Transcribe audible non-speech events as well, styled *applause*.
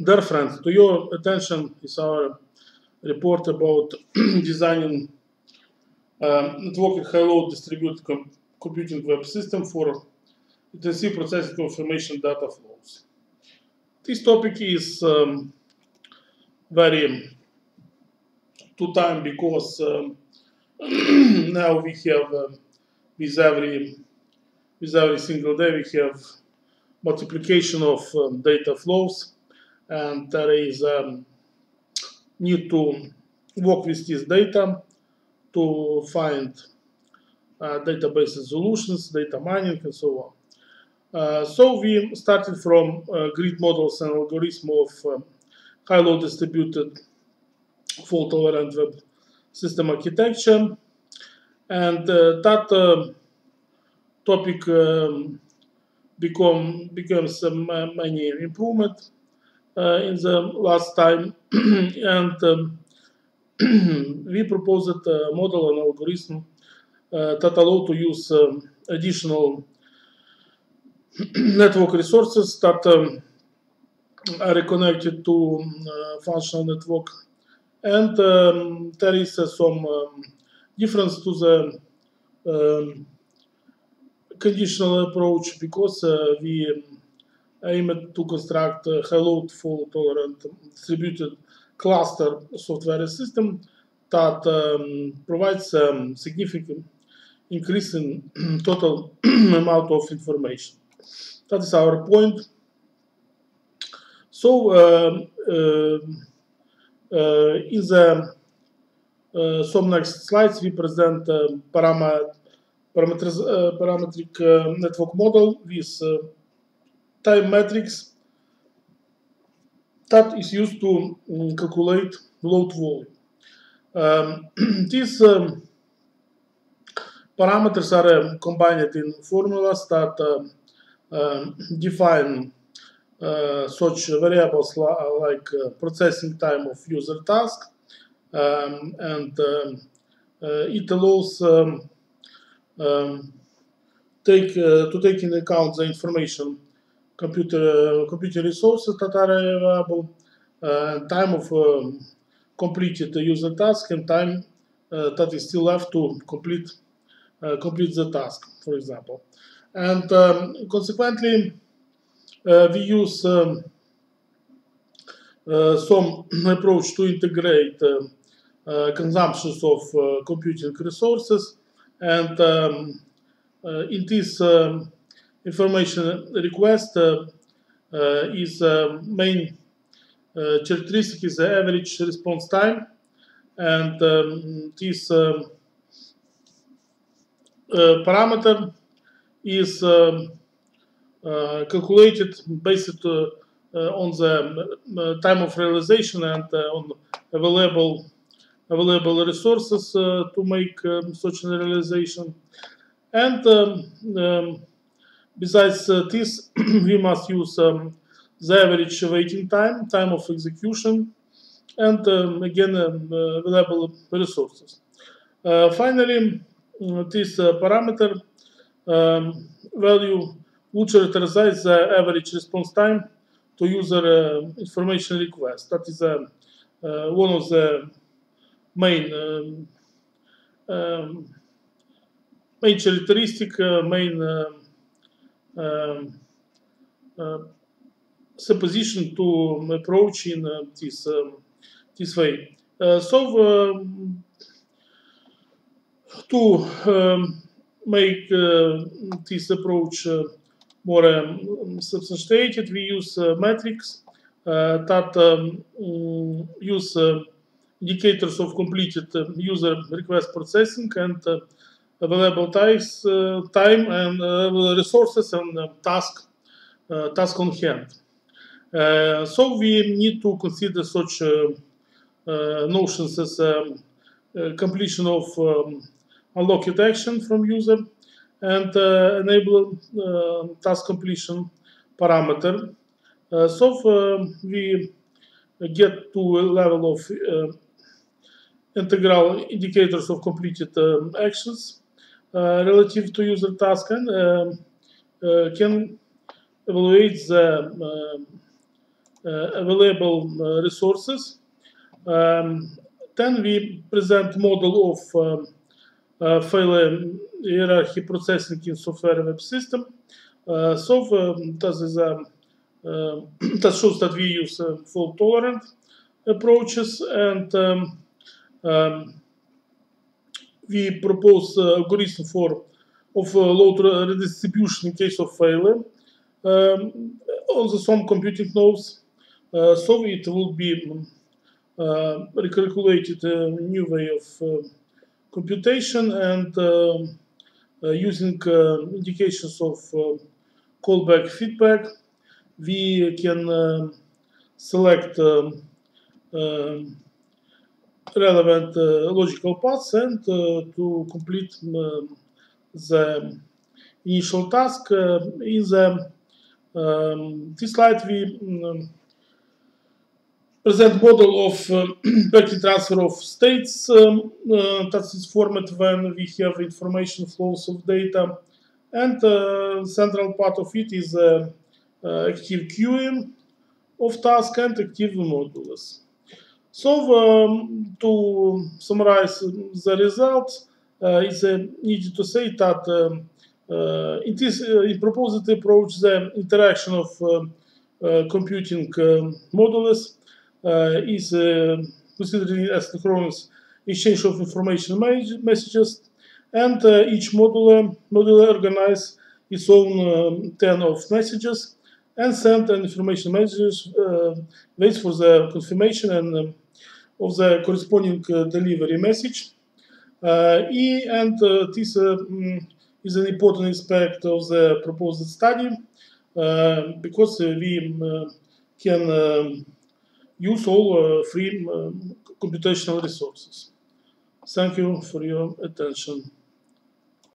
Dear friends, to your attention is our report about *clears throat* designing um, networking high-load distributed com- computing web system for intensive processing of information data flows. This topic is um, very to time because um, *clears throat* now we have uh, with every with every single day we have multiplication of um, data flows and there is um, need to work with this data to find uh, database solutions, data mining, and so on. Uh, so we started from uh, grid models and algorithm of um, high-load distributed fault-tolerant web system architecture, and uh, that uh, topic um, become becomes um, many improvement in the last time, *clears throat* and um, *clears throat* we proposed a model and algorithm uh, that allow to use um, additional *clears throat* network resources that um, are connected to uh, functional network. And um, there is uh, some um, difference to the um, conditional approach because uh, we aim to construct a high-load fault tolerant distributed cluster software system that um, provides um, significant increase in *clears throat* total *clears throat* amount of information. That is our point. So, uh, uh, uh, in the uh, some next slides, we present uh, param parameters, uh, parametric uh, network model with time metrics that is used to um, calculate load volume. Um, *clears throat* these um, parameters are um, combined in formulas that um, um, *clears throat* define uh, such variables li- like uh, processing time of user task and uh, it allows take uh, to take into account the information computer uh, computer resources that are available uh, time of um, completed user task and time uh, that is still left to complete uh, complete the task for example. And um, consequently uh, we use um, uh, some *clears throat* approach to integrate um, uh, consumptions of uh, computing resources. And um, uh, in this um, information request uh, uh, is uh, main characteristic is the average response time and um, this um, parameter is um, calculated based on the time of realization and on available available resources to make um, such a realization. And besides uh, this, *clears throat* we must use um, the average waiting time, time of execution, and um, again um, uh, available resources. Uh, finally, mm, this uh, parameter um, value would characterize the average response time to user uh, information request. That is uh, uh, one of the main um, um, main characteristic, main um, um, supposition to approach in uh, this um, this way. Uh, so um, to um, make uh, this approach uh, more um, substantiated, we use uh, metrics uh, that um, mm, use uh, indicators of completed uh, user request processing and uh, available ties, uh, time and uh, resources and uh, task task on hand. So we need to consider such notions as um, completion of um, unlocked action from user and uh, enable uh, task completion parameter. Uh, so we get to a level of integral indicators of completed um, actions relative to user task and um, uh, can evaluate the um, available uh, resources. Um, then we present model of um, uh, file hierarchy processing in software web system. Uh, so um, this is a uh, that shows that we use uh, fault tolerant approaches and um, um, we propose uh, algorithm for of uh, load redistribution in case of failure um, on some computing nodes. Uh, so it will be uh, recalculated a new way of uh, computation and um, uh, using indications of callback feedback, we can select um, um, relevant uh, logical paths and uh, to complete um, the initial task uh, in the um, this slide we um, present model of *clears throat* uh, transfer of states um, uh, that is format when we have information flows of data and uh, central part of it is active queuing of task and active modules. So um, to summarize the results, uh, it's needed to say that um, it is in proposed approach the interaction of computing modules uh, is uh, considered as synchronous exchange of information messages, and uh, each module, module organize its own um, 10 of messages and send an information messages, uh, waits for the confirmation and um, of the corresponding uh, delivery message. E and this um, mm, is an important aspect of the proposed study because we can use all uh, free computational resources. Thank you for your attention.